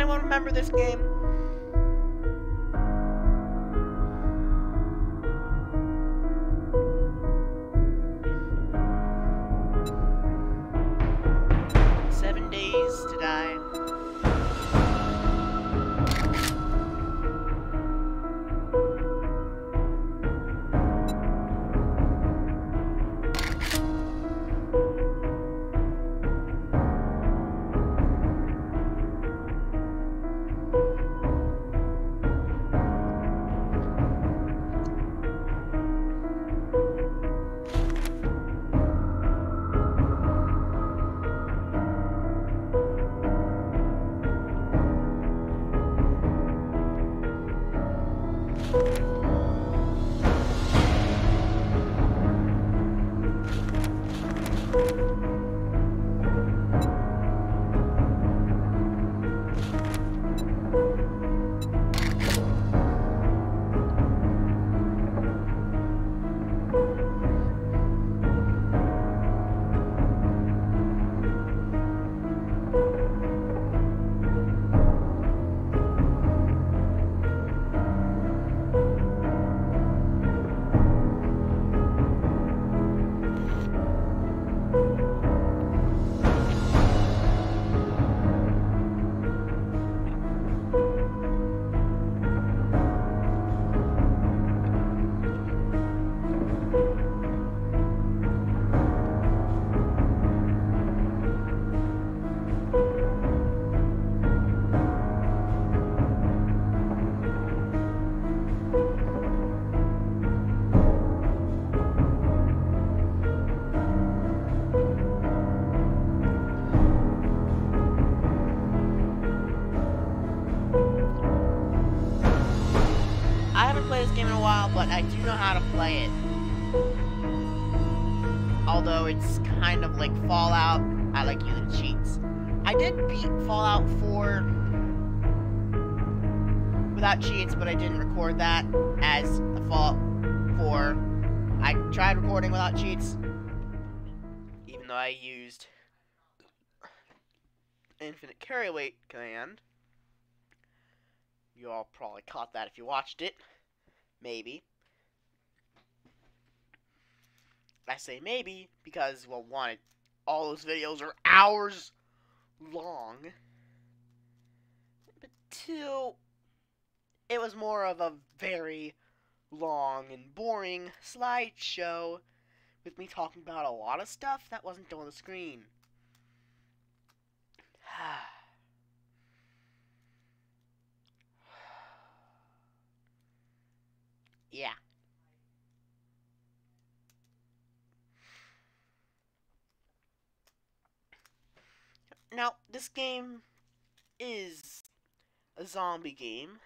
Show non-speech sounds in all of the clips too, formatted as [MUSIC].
anyone remember this game? I like using cheats. I did beat Fallout 4 without cheats, but I didn't record that as the Fallout 4. I tried recording without cheats, even though I used infinite carry weight command. You all probably caught that if you watched it. Maybe. I say maybe because, well, one, all those videos are hours long. But two, it was more of a very long and boring slideshow with me talking about a lot of stuff that wasn't on the screen. [SIGHS] yeah. Now, this game is a zombie game.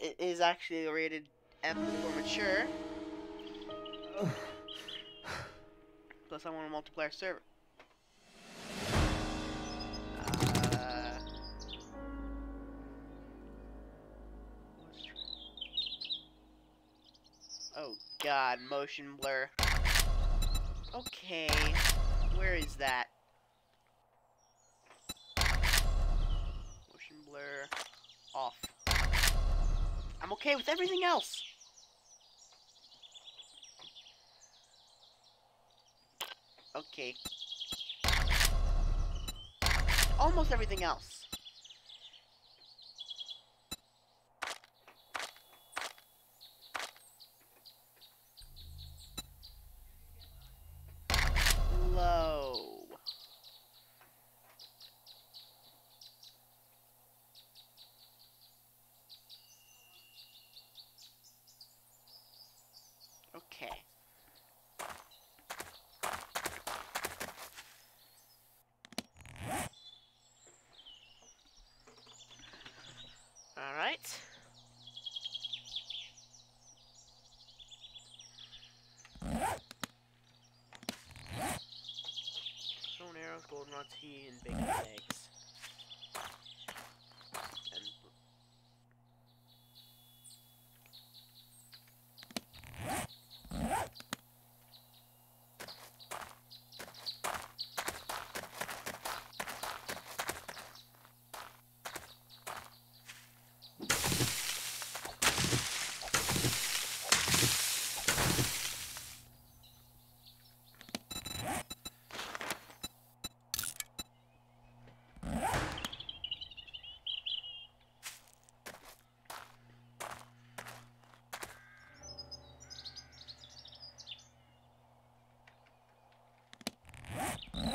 It is actually rated M for mature. Plus, I want a multiplayer server. Uh, oh god, motion blur. Okay, where is that? Motion blur off. I'm okay with everything else. Okay. Almost everything else. Low. Okay. All right. Stone golden and eggs. And Huh.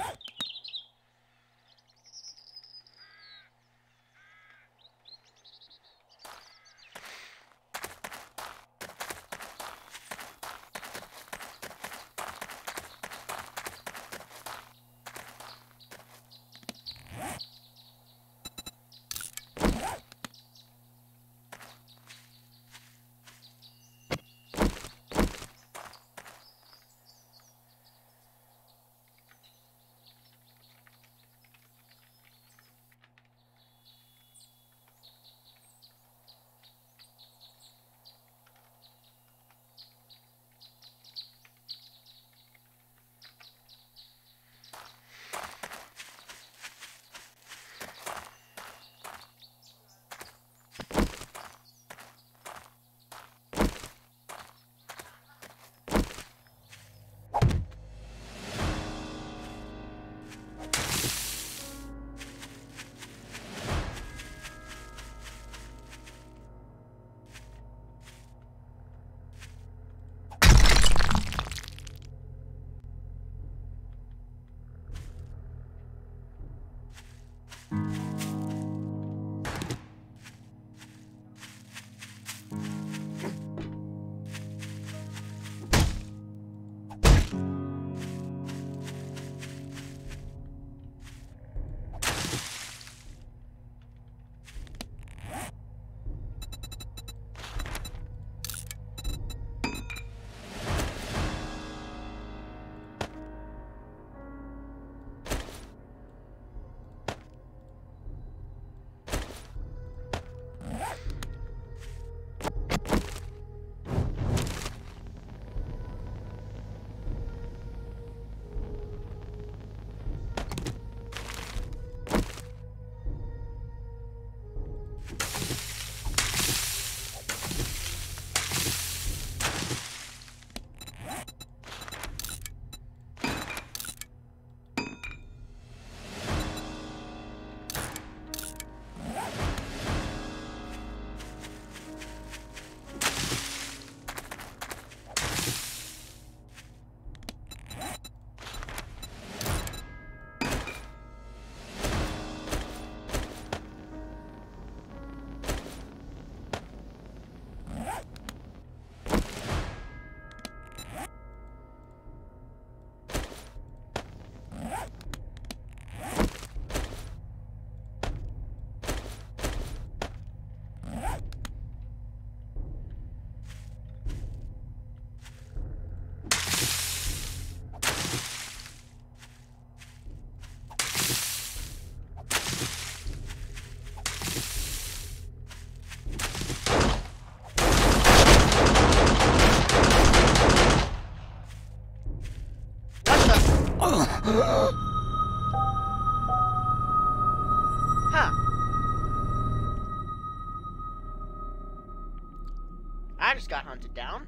I hunted down.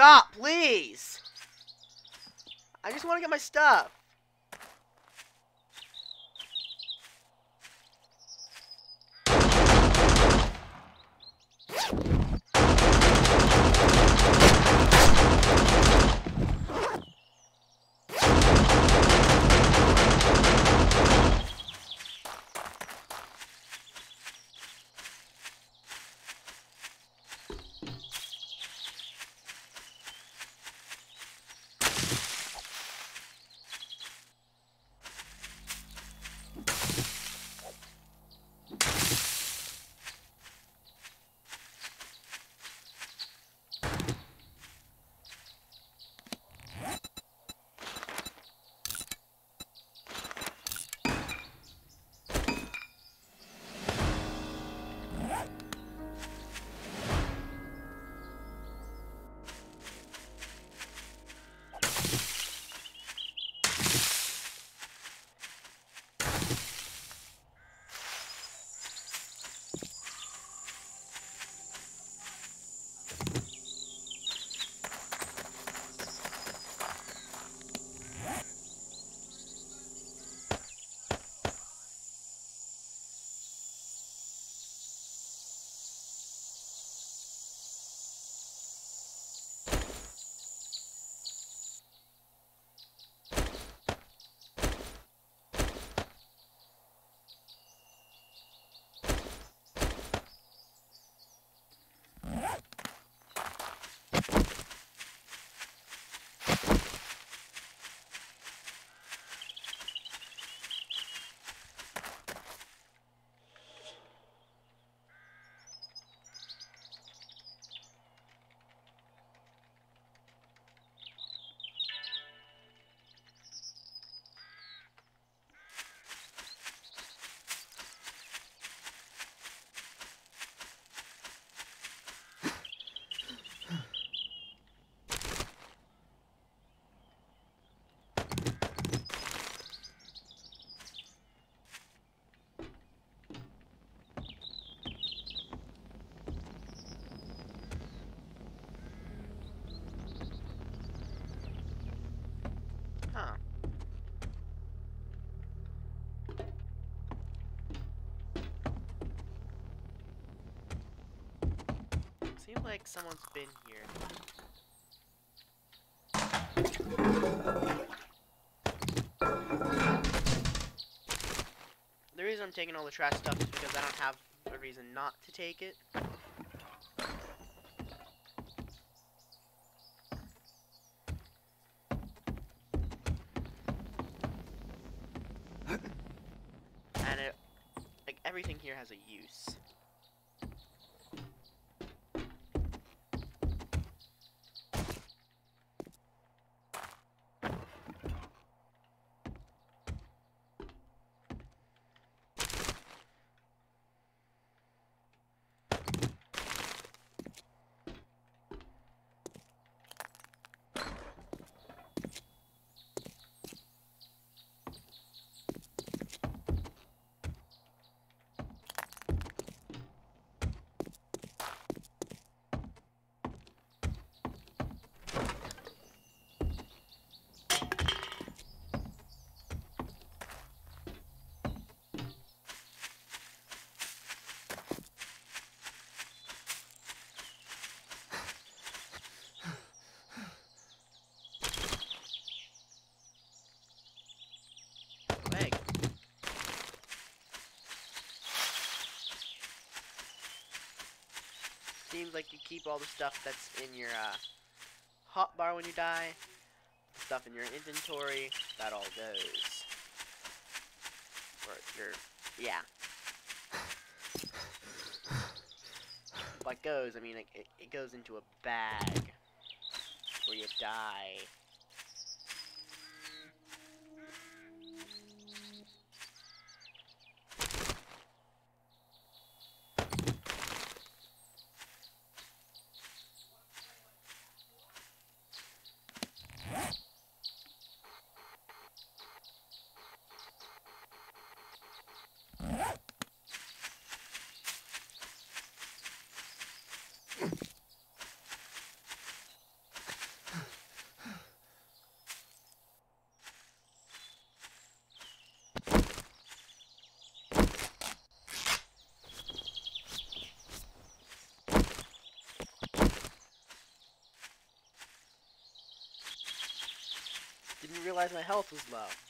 Stop, please! I just want to get my stuff. Seems like someone's been here. The reason I'm taking all the trash stuff is because I don't have a reason not to take it. and it, like everything here has a use. Leg. Seems like you keep all the stuff that's in your uh, hot bar when you die. Stuff in your inventory, that all goes. Or your, yeah. By goes, I mean it, it goes into a bag where you die. My health was low.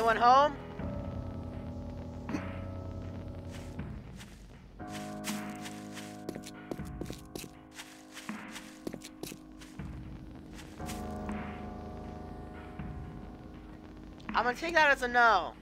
Anyone home? I'm gonna take that as a no.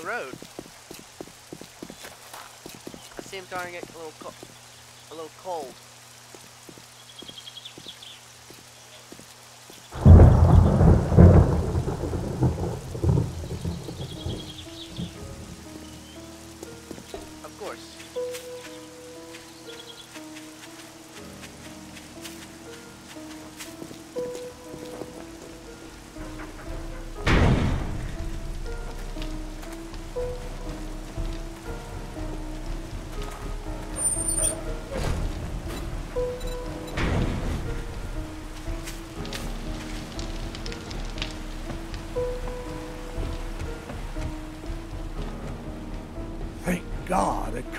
The road. I see him starting to get a little, a little cold.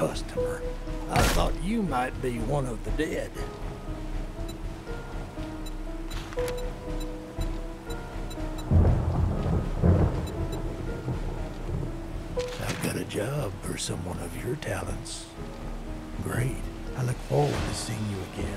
Customer. I thought you might be one of the dead. I've got a job for someone of your talents. Great. I look forward to seeing you again.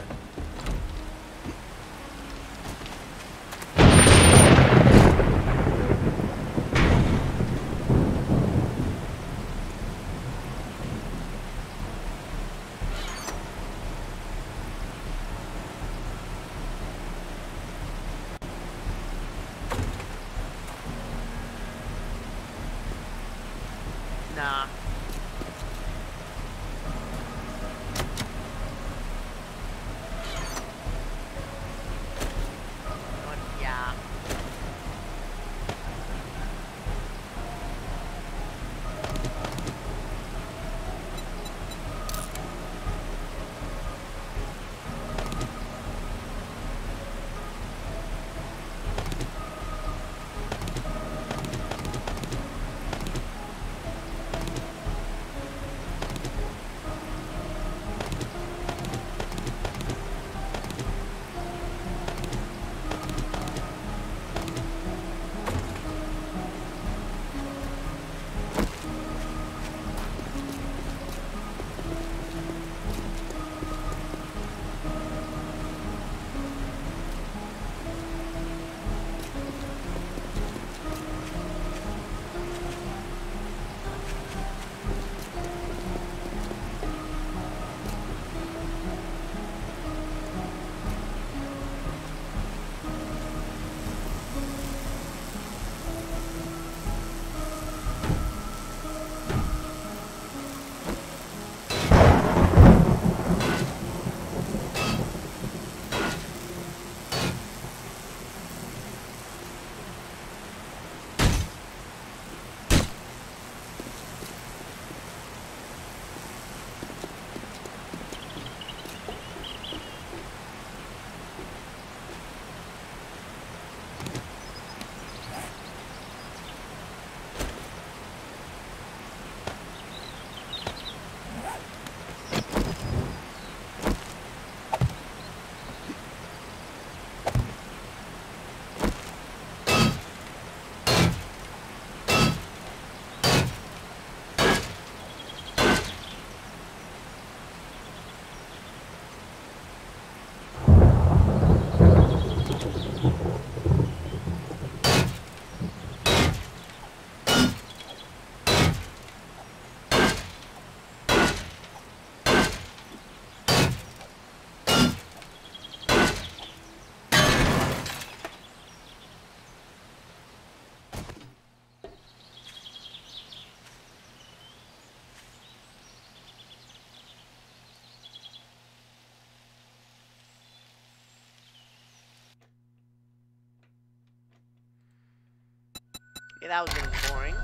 Okay, that was getting boring.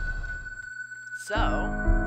So,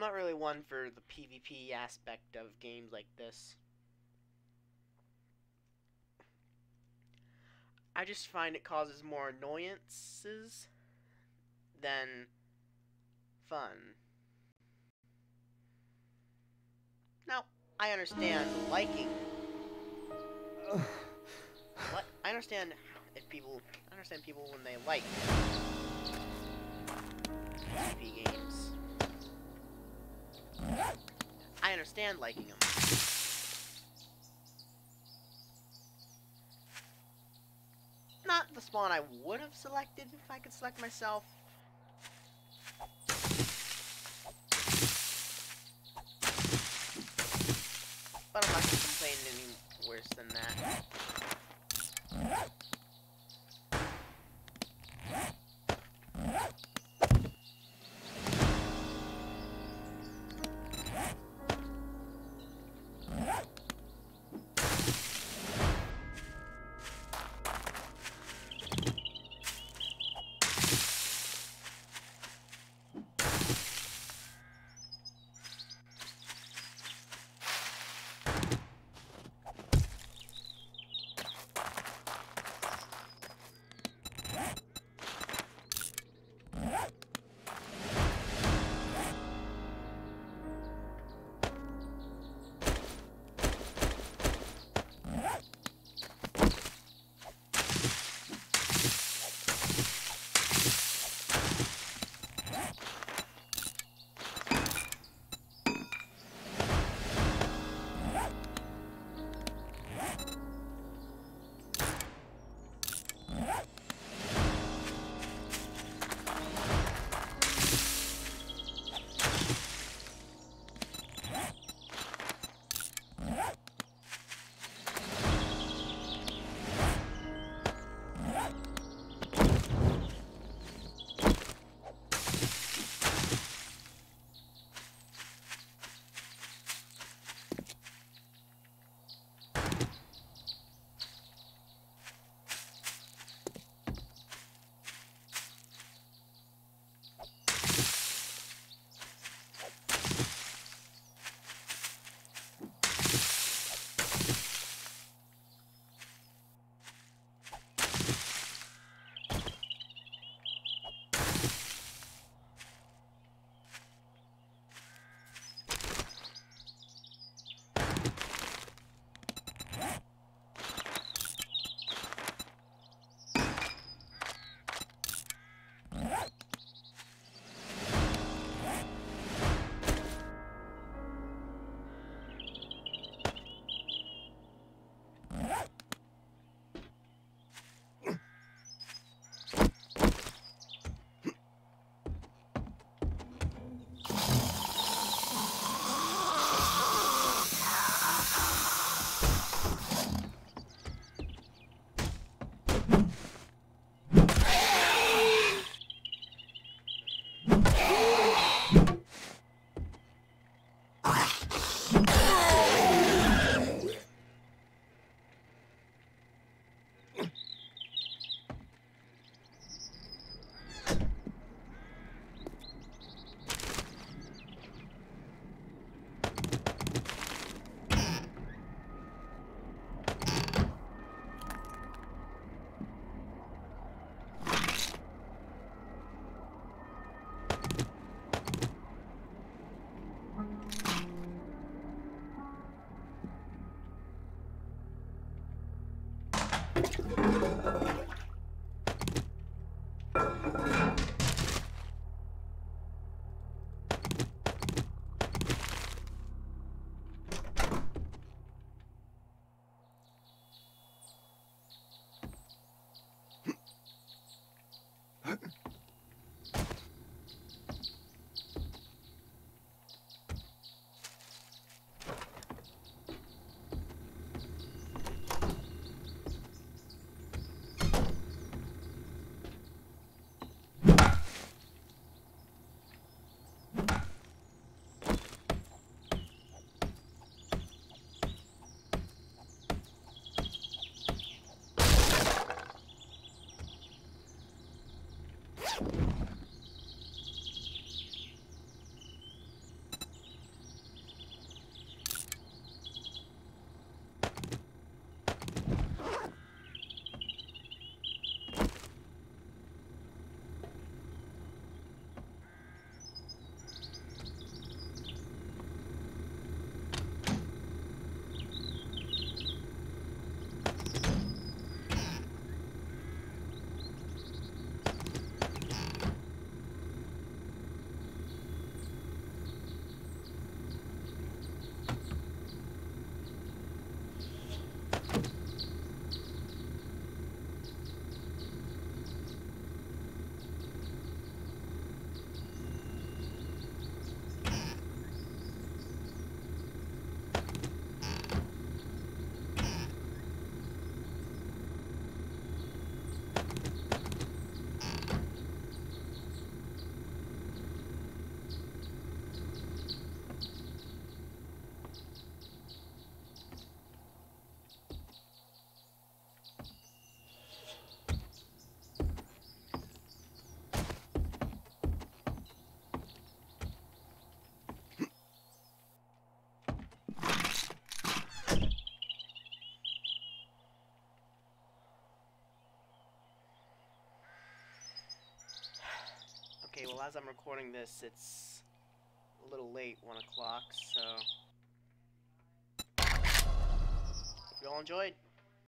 I'm not really one for the PvP aspect of games like this. I just find it causes more annoyances than fun. Now, I understand liking. What? I understand if people. I understand people when they like PvP games. I understand liking them. Not the spawn I would have selected if I could select myself. But I'm not gonna complain any worse than that. Well, as I'm recording this, it's a little late, 1 o'clock, so... If you all enjoyed,